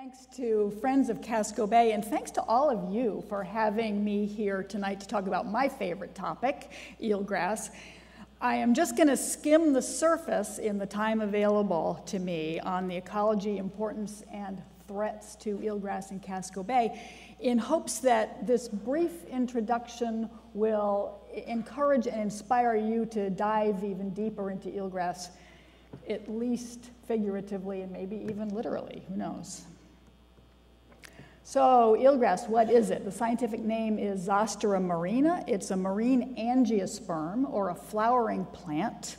Thanks to Friends of Casco Bay, and thanks to all of you for having me here tonight to talk about my favorite topic, eelgrass. I am just going to skim the surface in the time available to me on the ecology, importance, and threats to eelgrass in Casco Bay in hopes that this brief introduction will encourage and inspire you to dive even deeper into eelgrass, at least figuratively and maybe even literally, who knows. So, eelgrass, what is it? The scientific name is Zostera marina. It's a marine angiosperm or a flowering plant.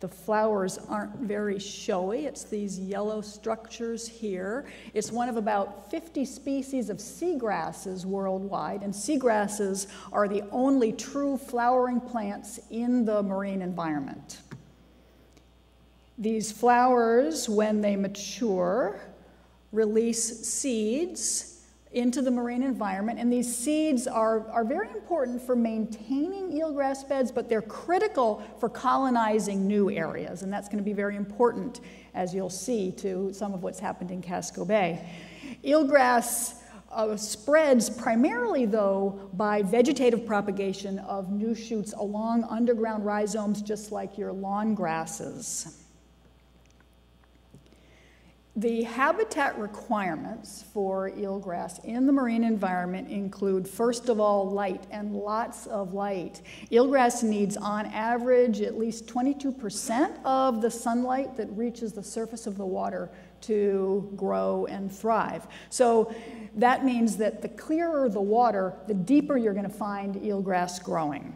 The flowers aren't very showy. It's these yellow structures here. It's one of about 50 species of seagrasses worldwide, and seagrasses are the only true flowering plants in the marine environment. These flowers, when they mature, release seeds into the marine environment. And these seeds are, are very important for maintaining eelgrass beds, but they're critical for colonizing new areas. And that's going to be very important, as you'll see, to some of what's happened in Casco Bay. Eelgrass uh, spreads primarily, though, by vegetative propagation of new shoots along underground rhizomes, just like your lawn grasses. The habitat requirements for eelgrass in the marine environment include, first of all, light and lots of light. Eelgrass needs, on average, at least 22% of the sunlight that reaches the surface of the water to grow and thrive. So that means that the clearer the water, the deeper you're going to find eelgrass growing.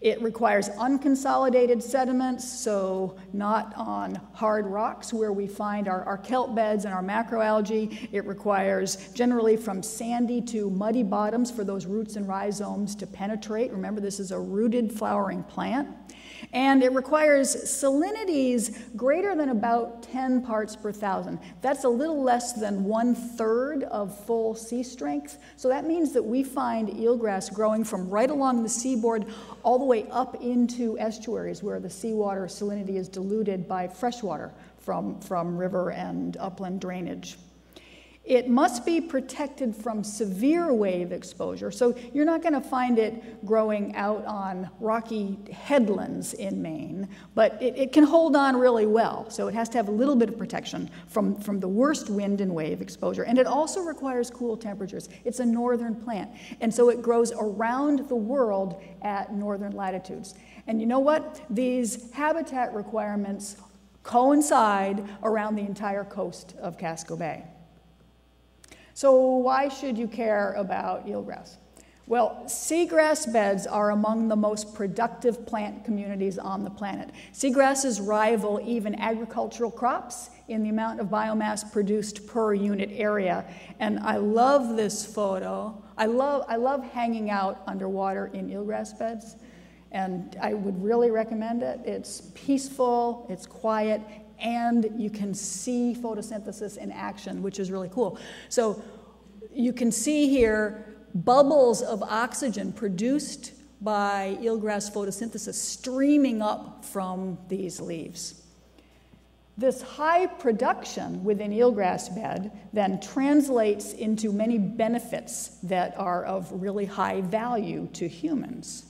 It requires unconsolidated sediments, so not on hard rocks where we find our, our kelp beds and our macroalgae. It requires generally from sandy to muddy bottoms for those roots and rhizomes to penetrate. Remember, this is a rooted flowering plant. And it requires salinities greater than about 10 parts per thousand. That's a little less than one third of full sea strength. So that means that we find eelgrass growing from right along the seaboard all the way up into estuaries where the seawater salinity is diluted by freshwater from, from river and upland drainage. It must be protected from severe wave exposure. So you're not going to find it growing out on rocky headlands in Maine, but it, it, can hold on really well. So it has to have a little bit of protection from, from the worst wind and wave exposure. And it also requires cool temperatures. It's a northern plant. And so it grows around the world at northern latitudes. And you know what? These habitat requirements coincide around the entire coast of Casco Bay. So, why should you care about eelgrass? Well, seagrass beds are among the most productive plant communities on the planet. Seagrasses rival even agricultural crops in the amount of biomass produced per unit area. And I love this photo. I love, I love hanging out underwater in eelgrass beds, and I would really recommend it. It's peaceful, it's quiet, and you can see photosynthesis in action, which is really cool. So you can see here bubbles of oxygen produced by eelgrass photosynthesis streaming up from these leaves. This high production within eelgrass bed then translates into many benefits that are of really high value to humans.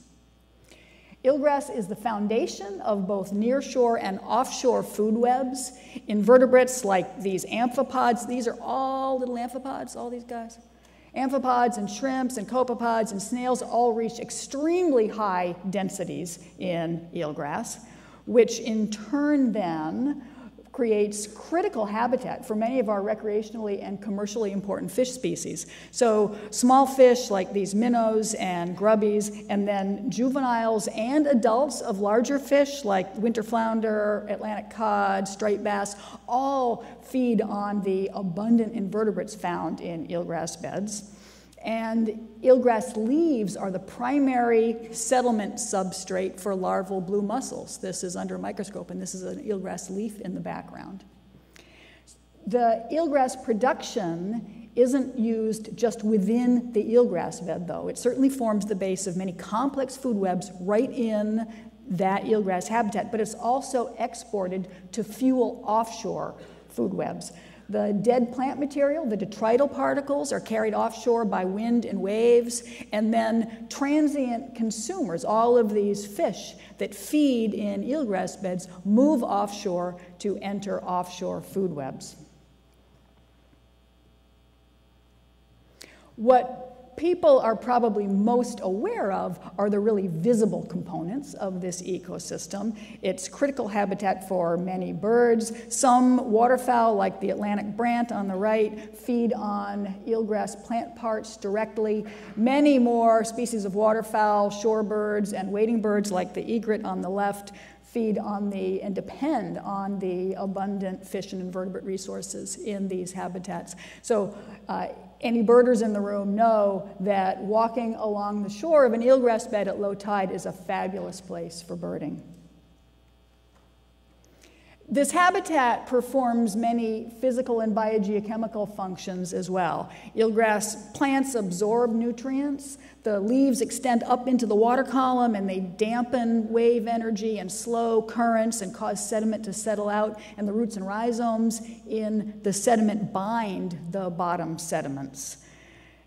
Eelgrass is the foundation of both nearshore and offshore food webs. Invertebrates like these amphipods, these are all little amphipods, all these guys. Amphipods and shrimps and copepods and snails all reach extremely high densities in eelgrass, which in turn then creates critical habitat for many of our recreationally and commercially important fish species. So, small fish like these minnows and grubbies, and then juveniles and adults of larger fish like winter flounder, Atlantic cod, striped bass, all feed on the abundant invertebrates found in eelgrass beds. And eelgrass leaves are the primary settlement substrate for larval blue mussels. This is under a microscope, and this is an eelgrass leaf in the background. The eelgrass production isn't used just within the eelgrass bed, though. It certainly forms the base of many complex food webs right in that eelgrass habitat, but it's also exported to fuel offshore food webs. The dead plant material, the detrital particles, are carried offshore by wind and waves, and then transient consumers, all of these fish that feed in eelgrass beds, move offshore to enter offshore food webs. What people are probably most aware of are the really visible components of this ecosystem. It's critical habitat for many birds. Some waterfowl, like the Atlantic brant on the right, feed on eelgrass plant parts directly. Many more species of waterfowl, shorebirds, and wading birds, like the egret on the left, feed on the and depend on the abundant fish and invertebrate resources in these habitats. So uh, any birders in the room know that walking along the shore of an eelgrass bed at low tide is a fabulous place for birding. This habitat performs many physical and biogeochemical functions as well. Eelgrass plants absorb nutrients. The leaves extend up into the water column and they dampen wave energy and slow currents and cause sediment to settle out. And the roots and rhizomes in the sediment bind the bottom sediments.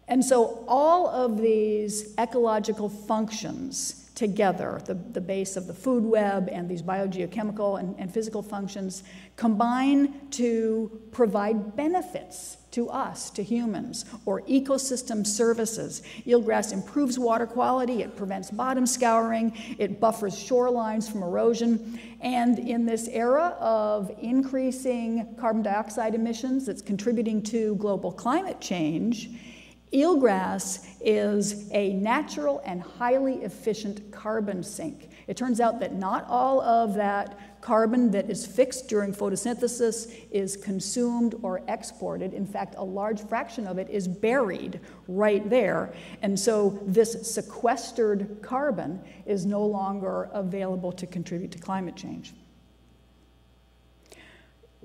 And so all of these ecological functions together, the, the base of the food web and these biogeochemical and, and physical functions, combine to provide benefits to us, to humans, or ecosystem services. Eelgrass improves water quality, it prevents bottom scouring, it buffers shorelines from erosion. And in this era of increasing carbon dioxide emissions that's contributing to global climate change, Eelgrass is a natural and highly efficient carbon sink. It turns out that not all of that carbon that is fixed during photosynthesis is consumed or exported. In fact, a large fraction of it is buried right there. And so this sequestered carbon is no longer available to contribute to climate change.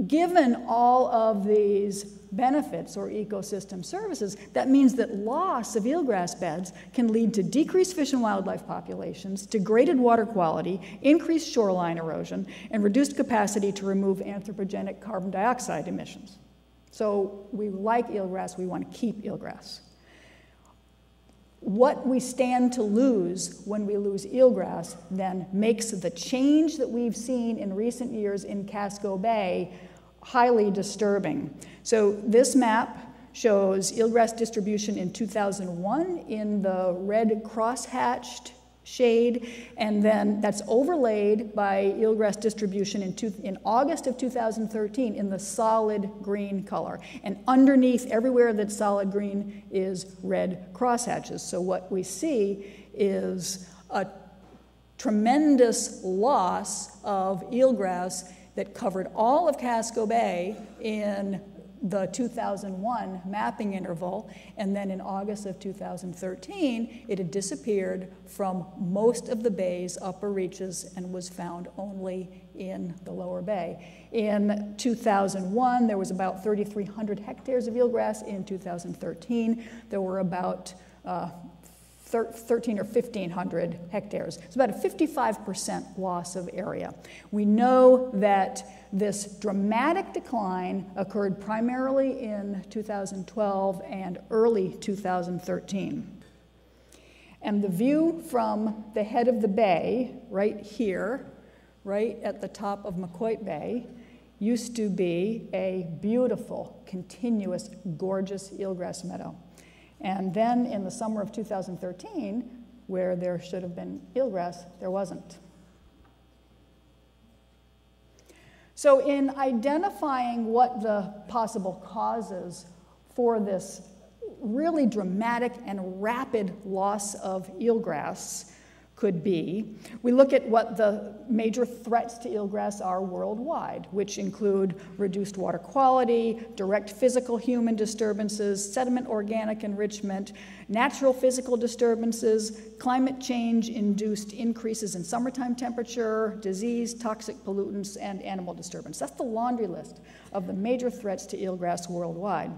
Given all of these benefits or ecosystem services, that means that loss of eelgrass beds can lead to decreased fish and wildlife populations, degraded water quality, increased shoreline erosion, and reduced capacity to remove anthropogenic carbon dioxide emissions. So we like eelgrass, we want to keep eelgrass. What we stand to lose when we lose eelgrass then makes the change that we've seen in recent years in Casco Bay highly disturbing. So this map shows eelgrass distribution in 2001 in the red crosshatched shade, and then that's overlaid by eelgrass distribution in, two, in August of 2013 in the solid green color. And underneath everywhere that's solid green is red crosshatches. So what we see is a tremendous loss of eelgrass that covered all of Casco Bay in the 2001 mapping interval, and then in August of 2013, it had disappeared from most of the bay's upper reaches and was found only in the lower bay. In 2001, there was about 3,300 hectares of eelgrass. In 2013, there were about uh, 13 or 1,500 hectares. It's about a 55% loss of area. We know that this dramatic decline occurred primarily in 2012 and early 2013. And the view from the head of the bay, right here, right at the top of Maquoit Bay, used to be a beautiful, continuous, gorgeous eelgrass meadow. And then in the summer of 2013, where there should have been eelgrass, there wasn't. So, in identifying what the possible causes for this really dramatic and rapid loss of eelgrass, could be. We look at what the major threats to eelgrass are worldwide, which include reduced water quality, direct physical human disturbances, sediment organic enrichment, natural physical disturbances, climate change induced increases in summertime temperature, disease, toxic pollutants, and animal disturbance. That's the laundry list of the major threats to eelgrass worldwide.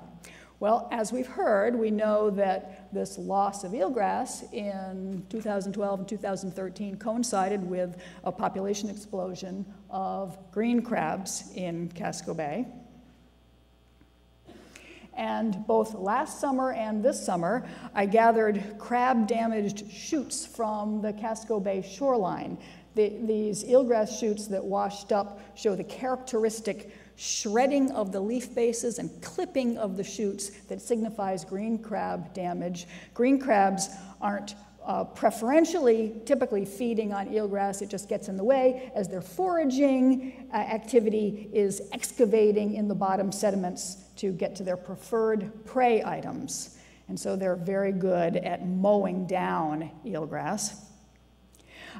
Well, as we've heard, we know that this loss of eelgrass in 2012 and 2013 coincided with a population explosion of green crabs in Casco Bay. And both last summer and this summer, I gathered crab damaged shoots from the Casco Bay shoreline. The, these eelgrass shoots that washed up show the characteristic shredding of the leaf bases and clipping of the shoots that signifies green crab damage. Green crabs aren't uh, preferentially, typically feeding on eelgrass, it just gets in the way as their foraging uh, activity is excavating in the bottom sediments to get to their preferred prey items. And so they're very good at mowing down eelgrass.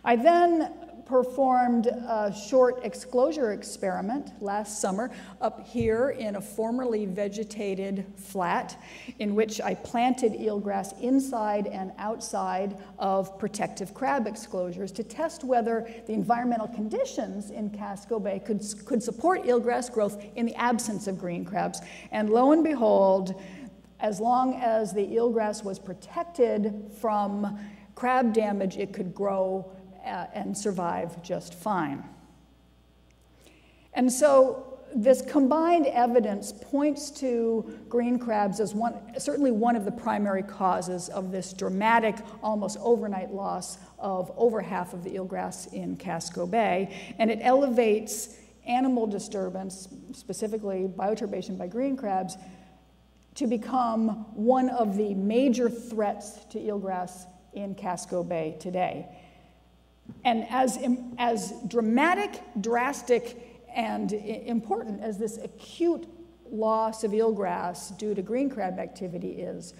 I then performed a short exclosure experiment last summer up here in a formerly vegetated flat in which I planted eelgrass inside and outside of protective crab exclosures to test whether the environmental conditions in Casco Bay could, could support eelgrass growth in the absence of green crabs. And lo and behold, as long as the eelgrass was protected from crab damage, it could grow uh, and survive just fine. And so this combined evidence points to green crabs as one, certainly one of the primary causes of this dramatic, almost overnight loss of over half of the eelgrass in Casco Bay. And it elevates animal disturbance, specifically bioturbation by green crabs, to become one of the major threats to eelgrass in Casco Bay today. And as, as dramatic, drastic, and important as this acute loss of eelgrass due to green crab activity is,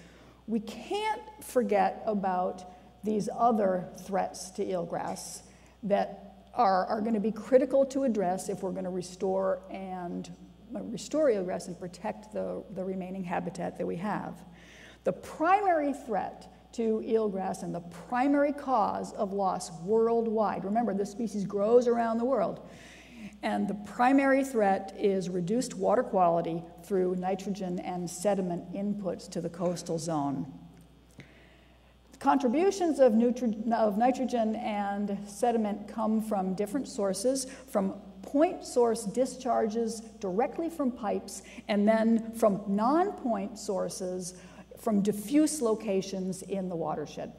we can't forget about these other threats to eelgrass that are, are going to be critical to address if we're going to restore and uh, restore eelgrass and protect the, the remaining habitat that we have. The primary threat to eelgrass and the primary cause of loss worldwide. Remember, this species grows around the world. And the primary threat is reduced water quality through nitrogen and sediment inputs to the coastal zone. Contributions of, of nitrogen and sediment come from different sources, from point source discharges directly from pipes, and then from non point sources from diffuse locations in the watershed.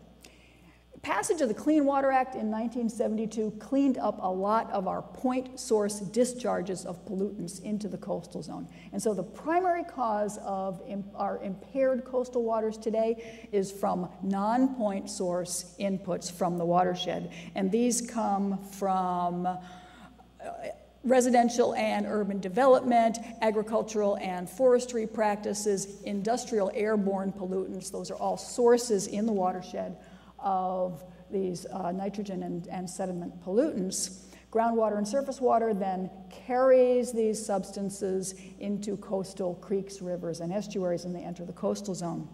Passage of the Clean Water Act in 1972 cleaned up a lot of our point source discharges of pollutants into the coastal zone. And so the primary cause of our impaired coastal waters today is from non point source inputs from the watershed. And these come from uh, residential and urban development, agricultural and forestry practices, industrial airborne pollutants. Those are all sources in the watershed of these uh, nitrogen and, and sediment pollutants. Groundwater and surface water then carries these substances into coastal creeks, rivers, and estuaries, and they enter the coastal zone.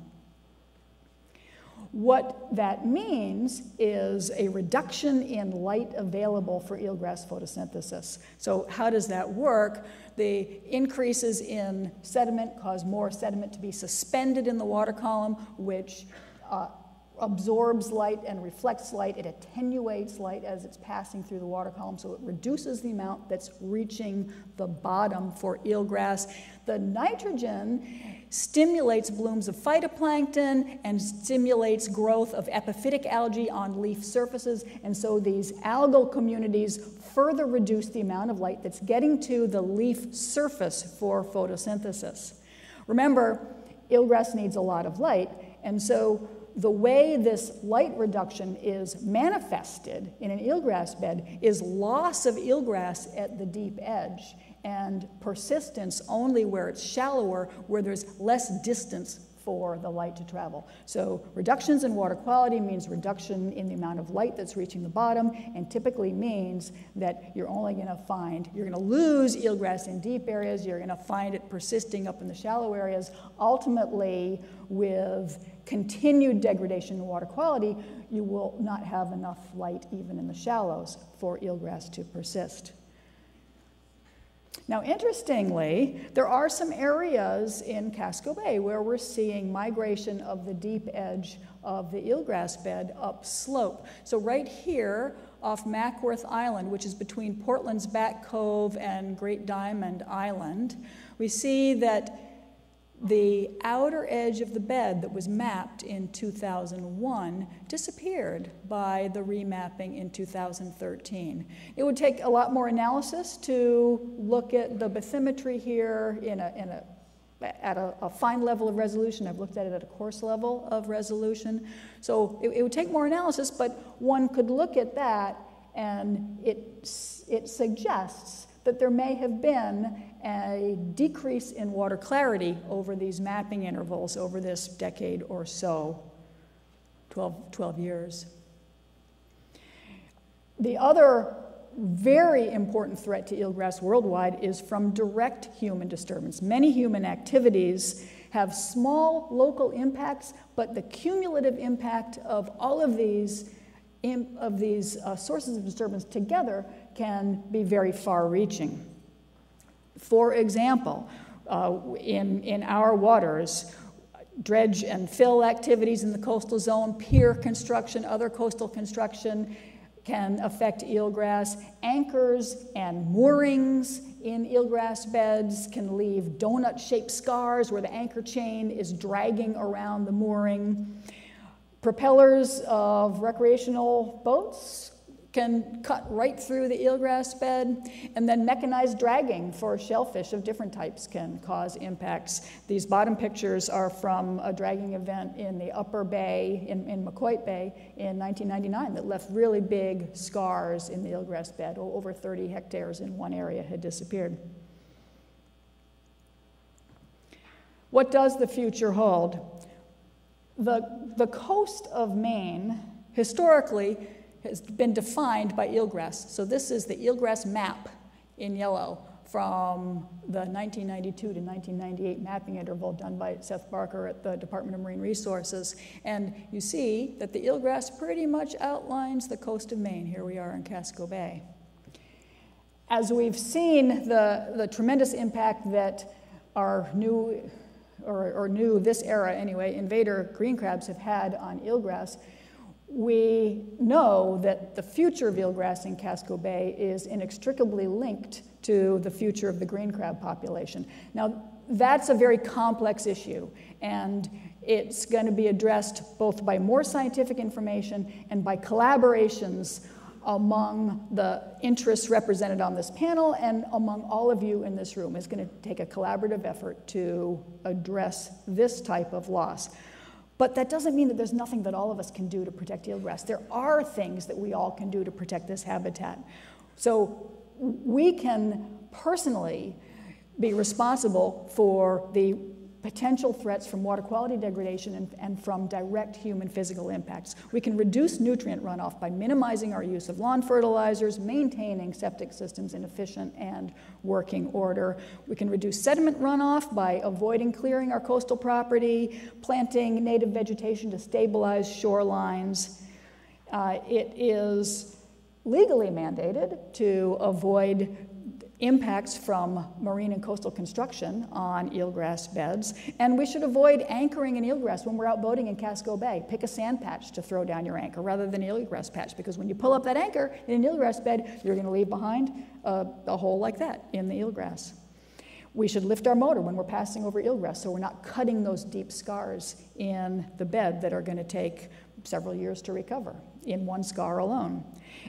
What that means is a reduction in light available for eelgrass photosynthesis. So, how does that work? The increases in sediment cause more sediment to be suspended in the water column, which uh, absorbs light and reflects light. It attenuates light as it's passing through the water column, so it reduces the amount that's reaching the bottom for eelgrass. The nitrogen stimulates blooms of phytoplankton and stimulates growth of epiphytic algae on leaf surfaces. And so these algal communities further reduce the amount of light that's getting to the leaf surface for photosynthesis. Remember, eelgrass needs a lot of light, and so the way this light reduction is manifested in an eelgrass bed is loss of eelgrass at the deep edge and persistence only where it's shallower, where there's less distance for the light to travel. So reductions in water quality means reduction in the amount of light that's reaching the bottom, and typically means that you're only going to find, you're going to lose eelgrass in deep areas, you're going to find it persisting up in the shallow areas. Ultimately, with continued degradation in water quality, you will not have enough light even in the shallows for eelgrass to persist. Now, interestingly, there are some areas in Casco Bay where we're seeing migration of the deep edge of the eelgrass bed upslope. So, right here off Mackworth Island, which is between Portland's Back Cove and Great Diamond Island, we see that the outer edge of the bed that was mapped in 2001 disappeared by the remapping in 2013. It would take a lot more analysis to look at the bathymetry here in a, in a at a, a, fine level of resolution. I've looked at it at a coarse level of resolution. So it, it would take more analysis, but one could look at that and it, it suggests that there may have been a decrease in water clarity over these mapping intervals over this decade or so, 12, 12 years. The other very important threat to eelgrass worldwide is from direct human disturbance. Many human activities have small local impacts, but the cumulative impact of all of these, of these uh, sources of disturbance together can be very far reaching. For example, uh, in, in our waters, dredge and fill activities in the coastal zone, pier construction, other coastal construction can affect eelgrass. Anchors and moorings in eelgrass beds can leave donut shaped scars where the anchor chain is dragging around the mooring. Propellers of recreational boats can cut right through the eelgrass bed, and then mechanized dragging for shellfish of different types can cause impacts. These bottom pictures are from a dragging event in the upper bay, in, in Maquoit Bay, in 1999 that left really big scars in the eelgrass bed. Over 30 hectares in one area had disappeared. What does the future hold? The, the coast of Maine, historically, has been defined by eelgrass. So this is the eelgrass map in yellow from the 1992 to 1998 mapping interval done by Seth Barker at the Department of Marine Resources. And you see that the eelgrass pretty much outlines the coast of Maine. Here we are in Casco Bay. As we've seen the, the tremendous impact that our new, or, or new this era anyway, invader green crabs have had on eelgrass, we know that the future of eelgrass in Casco Bay is inextricably linked to the future of the green crab population. Now, that's a very complex issue, and it's going to be addressed both by more scientific information and by collaborations among the interests represented on this panel and among all of you in this room. It's going to take a collaborative effort to address this type of loss. But that doesn't mean that there's nothing that all of us can do to protect eelgrass. There are things that we all can do to protect this habitat. So we can personally be responsible for the potential threats from water quality degradation and, and, from direct human physical impacts. We can reduce nutrient runoff by minimizing our use of lawn fertilizers, maintaining septic systems in efficient and working order. We can reduce sediment runoff by avoiding clearing our coastal property, planting native vegetation to stabilize shorelines. Uh, it is legally mandated to avoid impacts from marine and coastal construction on eelgrass beds. And we should avoid anchoring in eelgrass when we're out boating in Casco Bay. Pick a sand patch to throw down your anchor rather than an eelgrass patch because when you pull up that anchor in an eelgrass bed, you're going to leave behind a, a hole like that in the eelgrass. We should lift our motor when we're passing over eelgrass so we're not cutting those deep scars in the bed that are going to take several years to recover in one scar alone.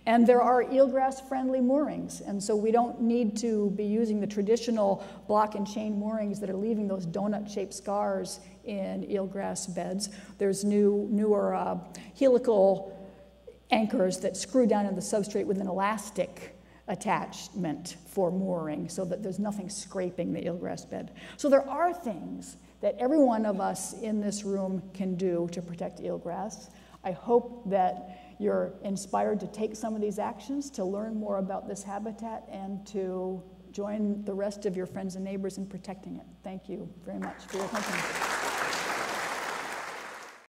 And there are eelgrass friendly moorings, and so we don't need to be using the traditional block and chain moorings that are leaving those donut shaped scars in eelgrass beds. There's new, newer uh, helical anchors that screw down in the substrate with an elastic attachment for mooring so that there's nothing scraping the eelgrass bed. So there are things that every one of us in this room can do to protect eelgrass. I hope that you're inspired to take some of these actions, to learn more about this habitat, and to join the rest of your friends and neighbors in protecting it. Thank you very much for your attention.